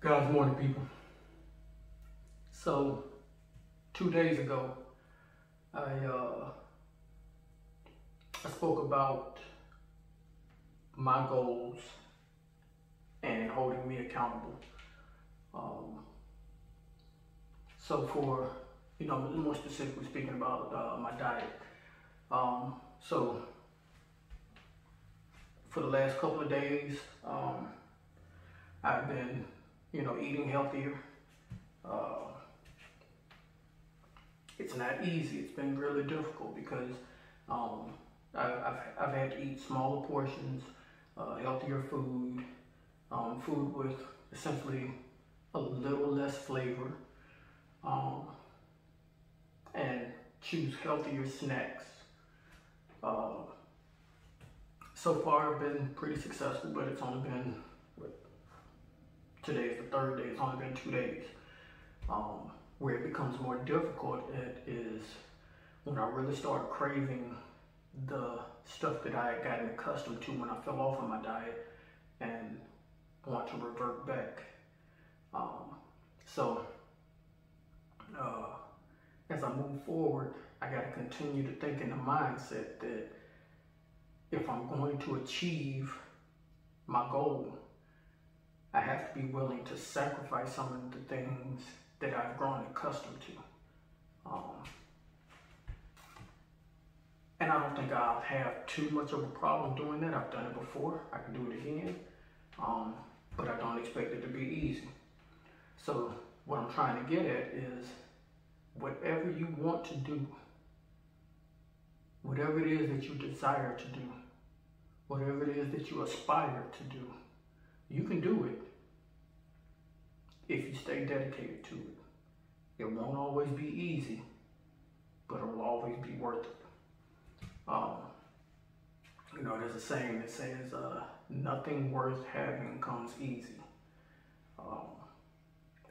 God's morning, people. So, two days ago, I uh, I spoke about my goals and holding me accountable. Um, so, for you know, more specifically speaking about uh, my diet. Um, so, for the last couple of days, um, I've been you know, eating healthier. Uh, it's not easy. It's been really difficult because um, I, have I've had to eat smaller portions, uh, healthier food, um, food with essentially a little less flavor, um, and choose healthier snacks. Uh, so far, I've been pretty successful, but it's only been today is the third day, it's only been two days. Um, where it becomes more difficult it is when I really start craving the stuff that I had gotten accustomed to when I fell off of my diet and want to revert back. Um, so, uh, as I move forward, I got to continue to think in the mindset that if I'm going to achieve my goal, I have to be willing to sacrifice some of the things that I've grown accustomed to. Um, and I don't think I'll have too much of a problem doing that. I've done it before. I can do it again. Um, but I don't expect it to be easy. So what I'm trying to get at is whatever you want to do, whatever it is that you desire to do, whatever it is that you aspire to do, you can do it if you stay dedicated to it. It won't always be easy, but it will always be worth it. Um, you know, there's a saying that says, uh, nothing worth having comes easy. Um,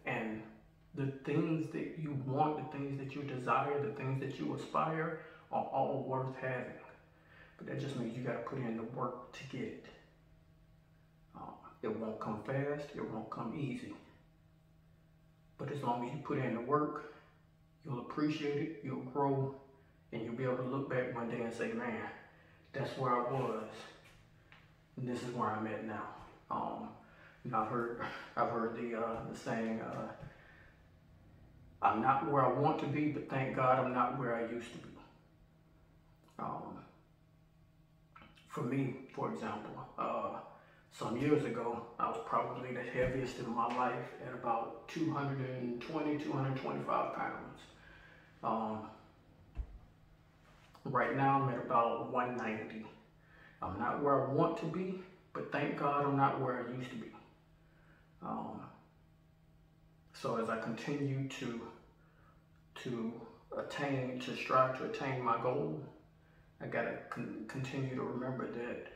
and the things that you want, the things that you desire, the things that you aspire are all worth having. But that just means you got to put in the work to get it. It won't come fast, it won't come easy. But as long as you put in the work, you'll appreciate it, you'll grow, and you'll be able to look back one day and say, man, that's where I was, and this is where I'm at now. Um, know, I've heard, I've heard the, uh, the saying, uh, I'm not where I want to be, but thank God I'm not where I used to be. Um, for me, for example, uh, some years ago, I was probably the heaviest in my life at about 220, 225 pounds. Um, right now, I'm at about 190. I'm not where I want to be, but thank God I'm not where I used to be. Um, so as I continue to to attain, to strive to attain my goal, I gotta con continue to remember that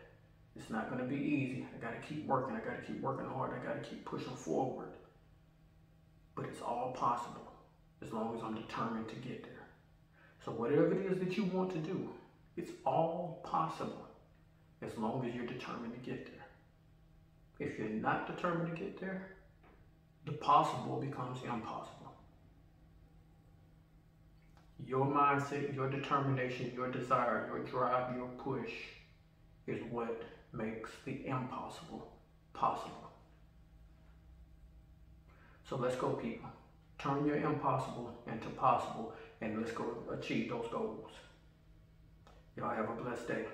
it's not going to be easy. I got to keep working. I got to keep working hard. I got to keep pushing forward. But it's all possible as long as I'm determined to get there. So whatever it is that you want to do, it's all possible as long as you're determined to get there. If you're not determined to get there, the possible becomes impossible. Your mindset, your determination, your desire, your drive, your push is what makes the impossible possible. So let's go, people. Turn your impossible into possible and let's go achieve those goals. Y'all have a blessed day.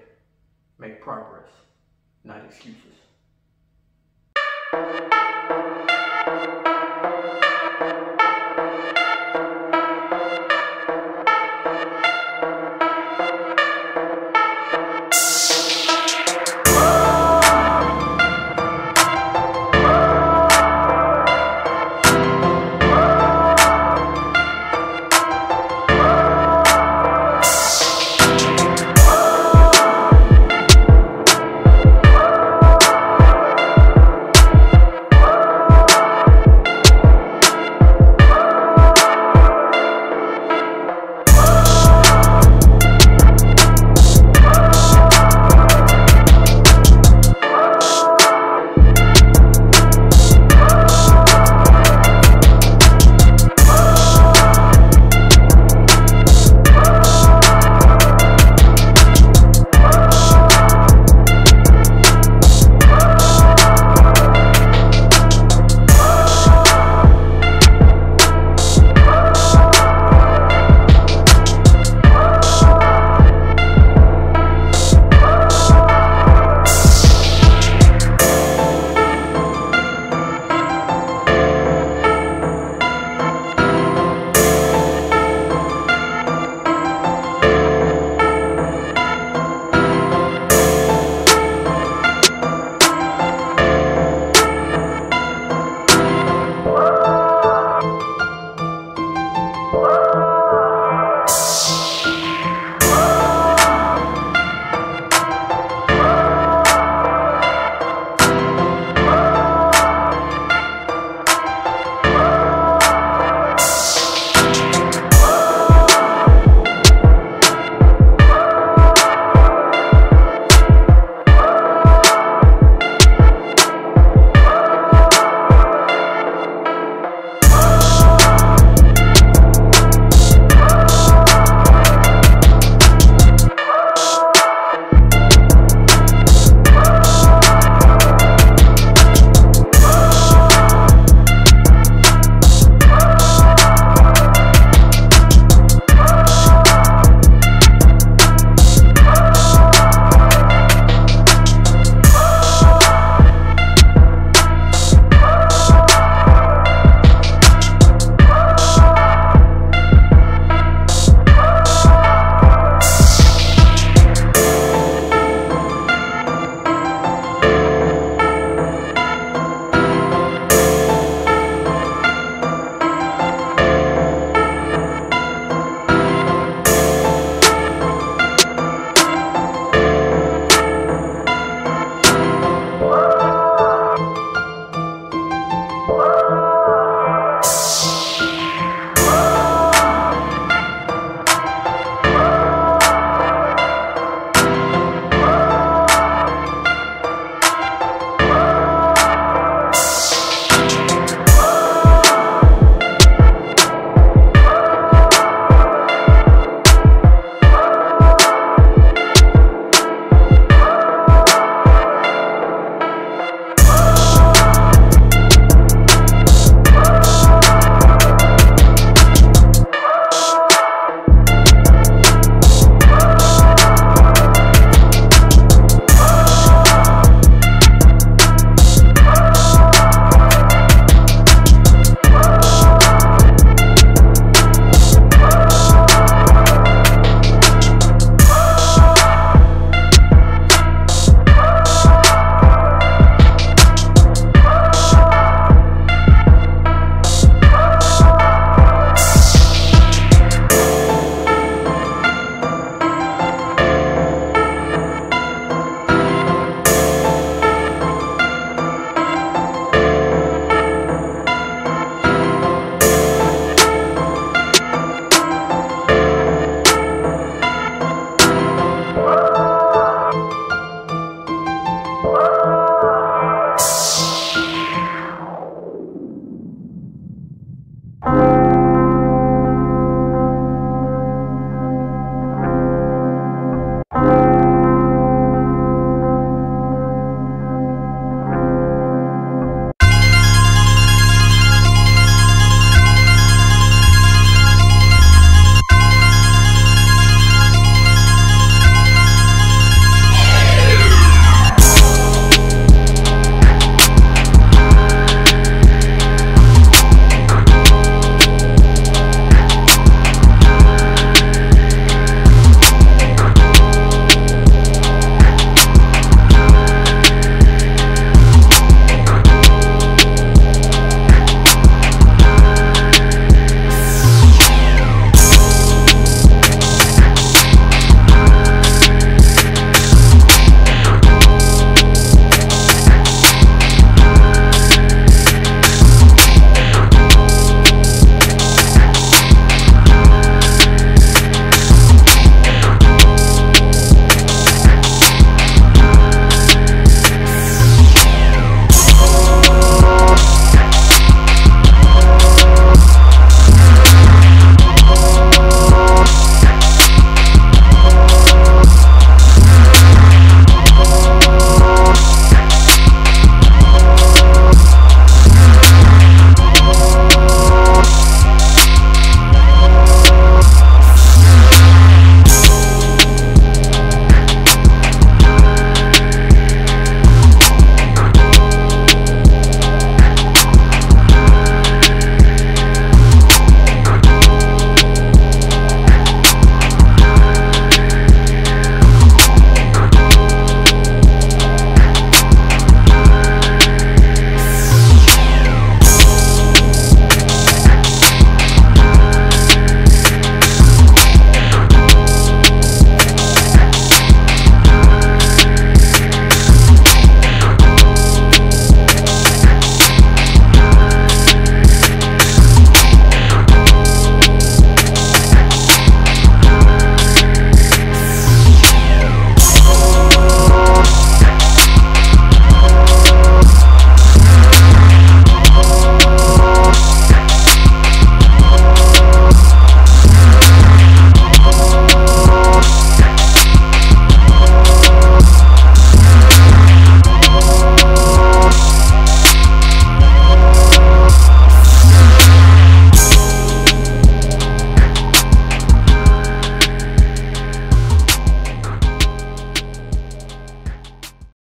Make progress, not excuses.